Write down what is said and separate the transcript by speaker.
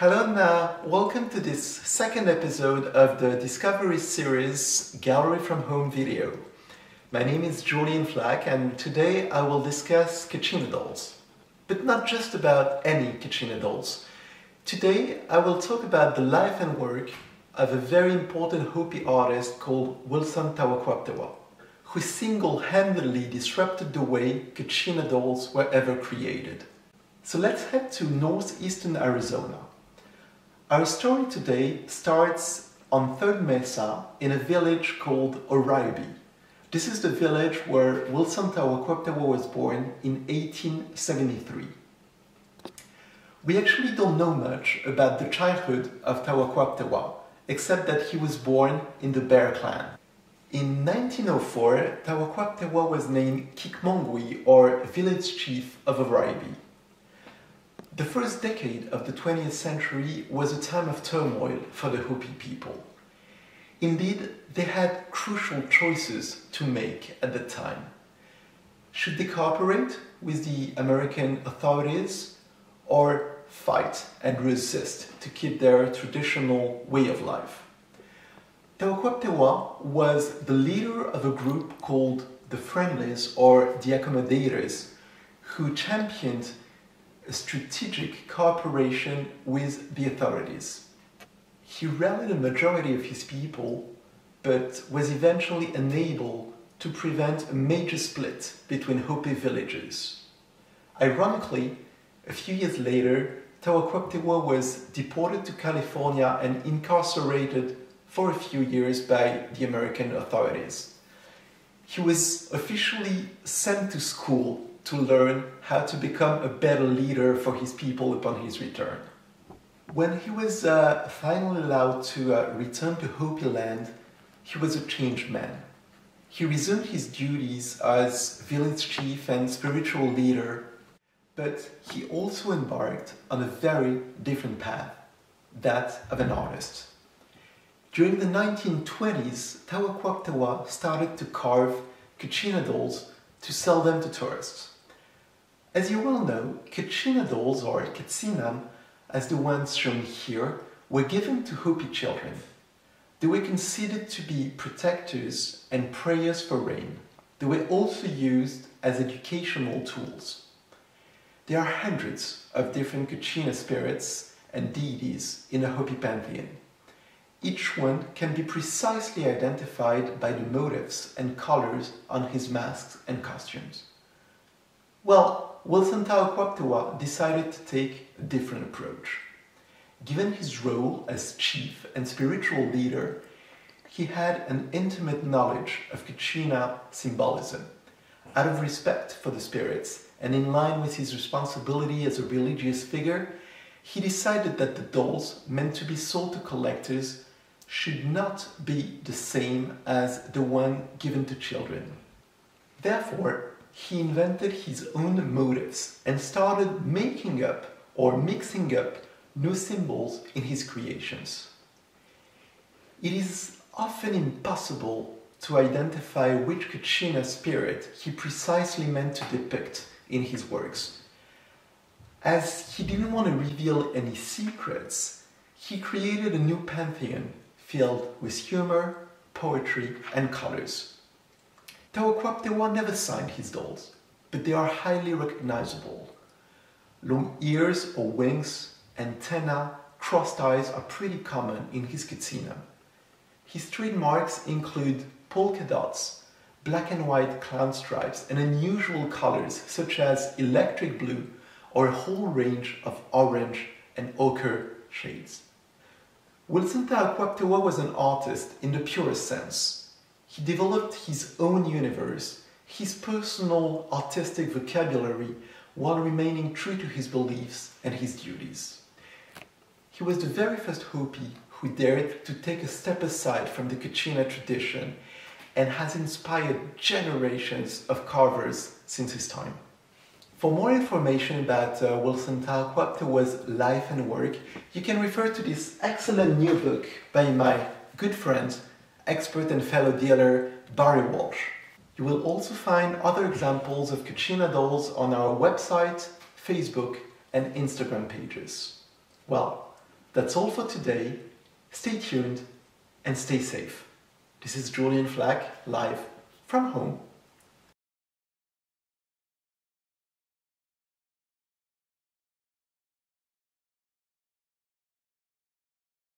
Speaker 1: Hello uh, welcome to this second episode of the Discovery series Gallery from Home video. My name is Julien Flak and today I will discuss Kachina dolls. But not just about any Kachina dolls. Today I will talk about the life and work of a very important Hopi artist called Wilson Tawaquaptewa, who single-handedly disrupted the way Kachina dolls were ever created. So let's head to northeastern Arizona. Our story today starts on Third Mesa in a village called Oraibi. This is the village where Wilson Tawaquaptewa was born in 1873. We actually don't know much about the childhood of Tawaquaptewa, except that he was born in the Bear clan. In 1904, Tawaquaptewa was named Kikmongwi, or village chief of Oraibi. The first decade of the 20th century was a time of turmoil for the Hopi people. Indeed, they had crucial choices to make at the time. Should they cooperate with the American authorities or fight and resist to keep their traditional way of life? Tawaquaptewa was the leader of a group called the Friendlies or the Accommodators, who championed strategic cooperation with the authorities. He rallied a majority of his people, but was eventually unable to prevent a major split between Hopi villages. Ironically, a few years later, Tawaquaptewa was deported to California and incarcerated for a few years by the American authorities. He was officially sent to school to learn how to become a better leader for his people upon his return. When he was uh, finally allowed to uh, return to Hopi land, he was a changed man. He resumed his duties as village chief and spiritual leader, but he also embarked on a very different path, that of an artist. During the 1920s, Tawaquaptewa started to carve Kachina dolls to sell them to tourists. As you well know, Kachina dolls, or Katsinam, as the ones shown here, were given to Hopi children. They were considered to be protectors and prayers for rain. They were also used as educational tools. There are hundreds of different Kachina spirits and deities in the Hopi pantheon. Each one can be precisely identified by the motifs and colors on his masks and costumes. Well, Wilson Tawaquaptewa decided to take a different approach. Given his role as chief and spiritual leader, he had an intimate knowledge of Kachina symbolism. Out of respect for the spirits and in line with his responsibility as a religious figure, he decided that the dolls meant to be sold to collectors should not be the same as the one given to children. Therefore, he invented his own motifs and started making up or mixing up new symbols in his creations. It is often impossible to identify which Kachina spirit he precisely meant to depict in his works. As he didn't want to reveal any secrets, he created a new pantheon filled with humor, poetry, and colors. Tawaquaptewa never signed his dolls, but they are highly recognizable. Long ears or wings, antenna, crossed eyes are pretty common in his katsina. His trademarks include polka dots, black and white clown stripes, and unusual colors such as electric blue or a whole range of orange and ochre shades. Wilson Tawaquaptewa was an artist in the purest sense. He developed his own universe, his personal artistic vocabulary, while remaining true to his beliefs and his duties. He was the very first Hopi who dared to take a step aside from the Kachina tradition and has inspired generations of carvers since his time. For more information about uh, Wilson Tawaquaptewa's life and work, you can refer to this excellent new book by my good friend expert and fellow dealer Barry Walsh. You will also find other examples of Kachina dolls on our website, Facebook and Instagram pages. Well, That's all for today. Stay tuned and stay safe. This is Julien Flak, live from home.